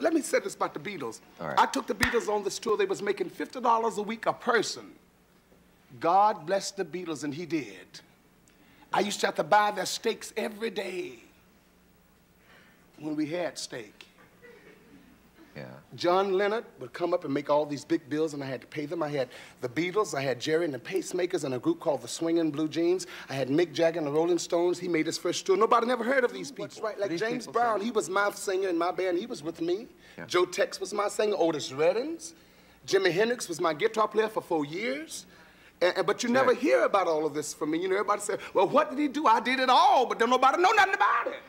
but let me say this about the Beatles. Right. I took the Beatles on this tour. They was making $50 a week a person. God bless the Beatles, and he did. I used to have to buy their steaks every day when we had steak. Yeah. John Lennon would come up and make all these big bills, and I had to pay them. I had the Beatles, I had Gerry and the Pacemakers, and a group called the Swingin' Blue Jeans. I had Mick Jagger and the Rolling Stones. He made his first tour. Nobody never heard of these people. right, like These James Brown. sing. He was my singer in my band. He was with me. Yeah. Joe Tex was my singer. Otis Reddings. Jimi Hendrix was my guitar player for four years. And, and- but you never Right. hear about all of this from me. You know, everybody said, well, what did he do? I did it all, but don't nobody know nothing about it.